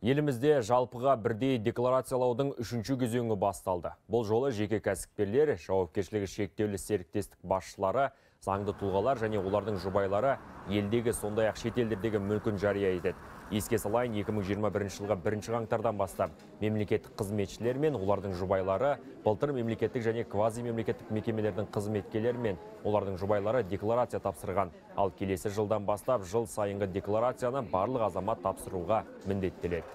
Елімізде жалпыға бірдей декларациялаудың үшінші кезеңі басталды. Бұл жолы жеке кәсіпкерлер, жауапкершілігі шектеулі серіктестік басшылары, заңды тұлғалар және олардың жұбайлары елдегі сондай ақ шетелдердегі мүлкін жария етеді. Еске салайын 2021 жылғы бірінші қаңтардан бастап мемлекеттік қызметшілер мен олардың жұбайлары, былтыр мемлекеттік және квази мемлекеттік мекемелердің қызметкерлері мен олардың жұбайлары декларация тапсырған. Ал келесі жылдан бастап жыл сайынғы декларацияны барлық азамат тапсыруға міндеттеледі.